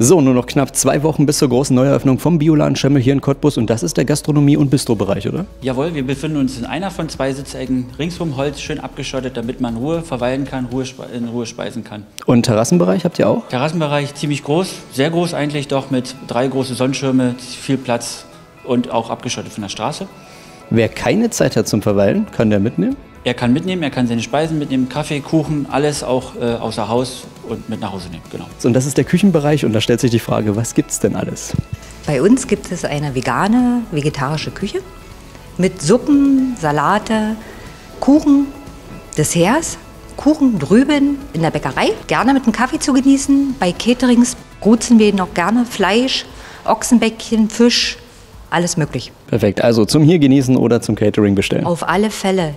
So, nur noch knapp zwei Wochen bis zur großen Neueröffnung vom Bioladen Schemmel hier in Cottbus und das ist der Gastronomie- und Bistrobereich, oder? Jawohl, wir befinden uns in einer von zwei Sitzecken ringsum Holz, schön abgeschottet, damit man Ruhe verweilen kann, Ruhe, in Ruhe speisen kann. Und Terrassenbereich habt ihr auch? Terrassenbereich ziemlich groß, sehr groß eigentlich, doch mit drei großen Sonnenschirme, viel Platz und auch abgeschottet von der Straße. Wer keine Zeit hat zum Verweilen, kann der mitnehmen? Er kann mitnehmen, er kann seine Speisen mitnehmen, Kaffee, Kuchen, alles auch äh, außer Haus und mit nach Hause nehmen. Genau. So, und das ist der Küchenbereich und da stellt sich die Frage, was gibt es denn alles? Bei uns gibt es eine vegane, vegetarische Küche mit Suppen, Salate, Kuchen, Desserts, Kuchen drüben in der Bäckerei, gerne mit einem Kaffee zu genießen. Bei Caterings ruzen wir noch gerne Fleisch, Ochsenbäckchen, Fisch, alles möglich. Perfekt, also zum hier genießen oder zum Catering bestellen. Auf alle Fälle.